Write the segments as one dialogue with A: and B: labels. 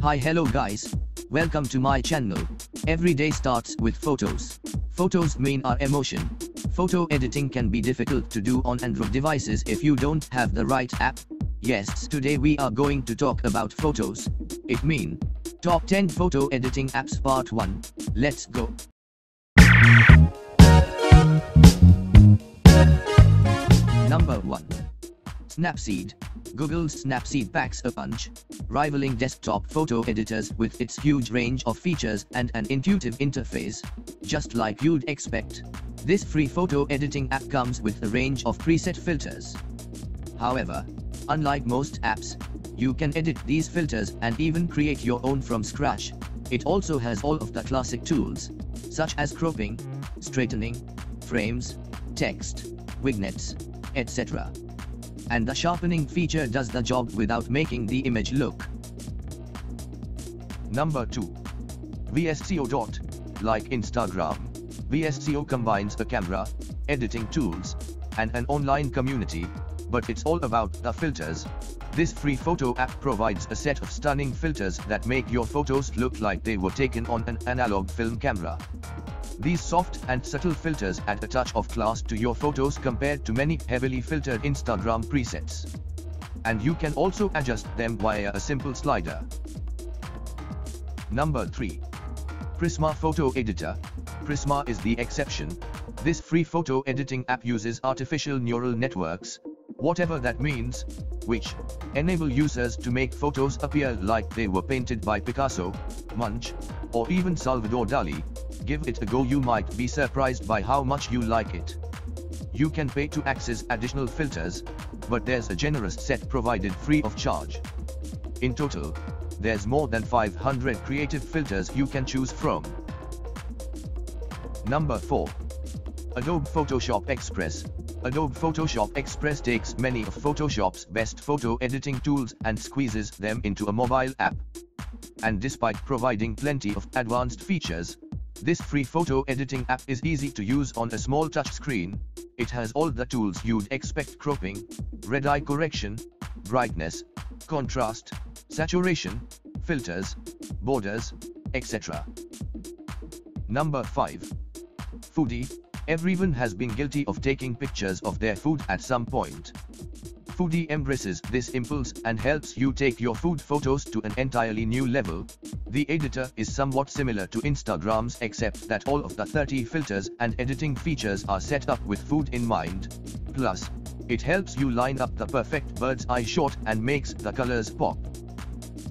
A: Hi hello guys. Welcome to my channel. Every day starts with photos. Photos mean our emotion. Photo editing can be difficult to do on Android devices if you don't have the right app. Yes, today we are going to talk about photos. It mean top 10 photo editing apps part 1. Let's go. Snapseed. Google's Snapseed packs a punch, rivaling desktop photo editors with its huge range of features and an intuitive interface, just like you'd expect. This free photo editing app comes with a range of preset filters. However, unlike most apps, you can edit these filters and even create your own from scratch. It also has all of the classic tools, such as cropping, straightening, frames, text, vignettes, etc and the sharpening feature does the job without making the image look.
B: Number 2. VSCO. Dot. Like Instagram, VSCO combines a camera, editing tools, and an online community, but it's all about the filters. This free photo app provides a set of stunning filters that make your photos look like they were taken on an analog film camera. These soft and subtle filters add a touch of class to your photos compared to many heavily filtered Instagram presets. And you can also adjust them via a simple slider. Number 3. Prisma Photo Editor. Prisma is the exception. This free photo editing app uses artificial neural networks, whatever that means, which enable users to make photos appear like they were painted by Picasso, Munch, or even Salvador Dali, Give it a go you might be surprised by how much you like it. You can pay to access additional filters, but there's a generous set provided free of charge. In total, there's more than 500 creative filters you can choose from. Number 4. Adobe Photoshop Express. Adobe Photoshop Express takes many of Photoshop's best photo editing tools and squeezes them into a mobile app. And despite providing plenty of advanced features, this free photo editing app is easy to use on a small touchscreen. It has all the tools you'd expect cropping, red eye correction, brightness, contrast, saturation, filters, borders, etc. Number 5. Foodie. Everyone has been guilty of taking pictures of their food at some point. Foodie embraces this impulse and helps you take your food photos to an entirely new level. The editor is somewhat similar to Instagram's except that all of the 30 filters and editing features are set up with food in mind. Plus, it helps you line up the perfect bird's eye shot and makes the colors pop.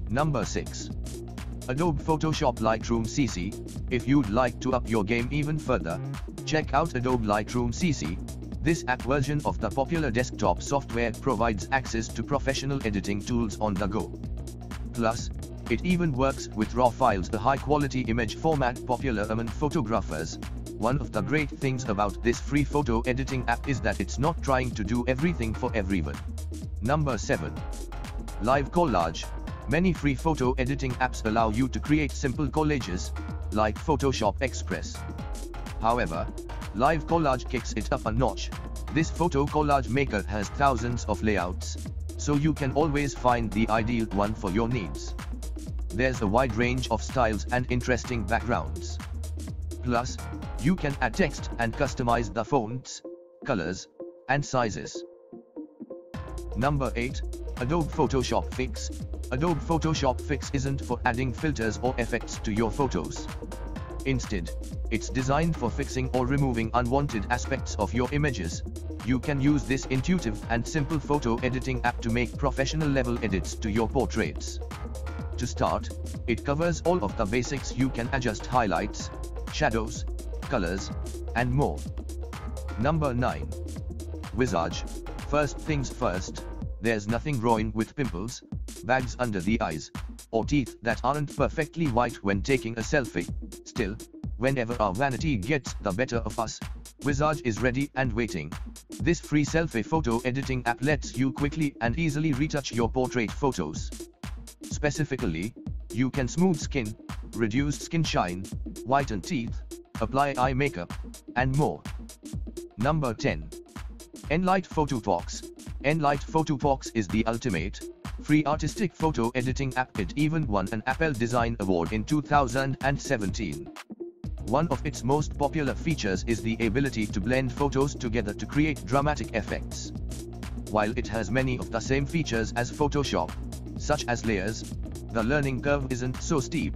B: Number 6. Adobe Photoshop Lightroom CC. If you'd like to up your game even further, check out Adobe Lightroom CC, this app version of the popular desktop software provides access to professional editing tools on the go. Plus, it even works with RAW files the high-quality image format popular among photographers. One of the great things about this free photo editing app is that it's not trying to do everything for everyone. Number 7. Live Collage. Many free photo editing apps allow you to create simple collages, like Photoshop Express. However, Live Collage kicks it up a notch. This photo collage maker has thousands of layouts, so you can always find the ideal one for your needs. There's a wide range of styles and interesting backgrounds. Plus, you can add text and customize the fonts, colors, and sizes. Number 8. Adobe Photoshop Fix. Adobe Photoshop Fix isn't for adding filters or effects to your photos. Instead, it's designed for fixing or removing unwanted aspects of your images. You can use this intuitive and simple photo editing app to make professional level edits to your portraits. To start, it covers all of the basics you can adjust highlights, shadows, colors, and more. Number 9. Visage. First things first, there's nothing wrong with pimples, bags under the eyes, or teeth that aren't perfectly white when taking a selfie. Still, whenever our vanity gets the better of us, Visage is ready and waiting. This free selfie photo editing app lets you quickly and easily retouch your portrait photos. Specifically, you can smooth skin, reduce skin shine, whiten teeth, apply eye makeup, and more. Number 10. Enlight Photofox. Enlight Photofox is the ultimate, free artistic photo editing app it even won an Apple Design Award in 2017. One of its most popular features is the ability to blend photos together to create dramatic effects. While it has many of the same features as Photoshop, such as layers, the learning curve isn't so steep.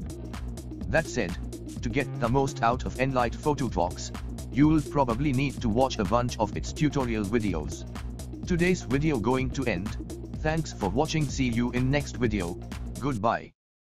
B: That said, to get the most out of Enlight Photofox, you'll probably need to watch a bunch of its tutorial videos. Today's video going to end, thanks for watching. See you in next video, goodbye.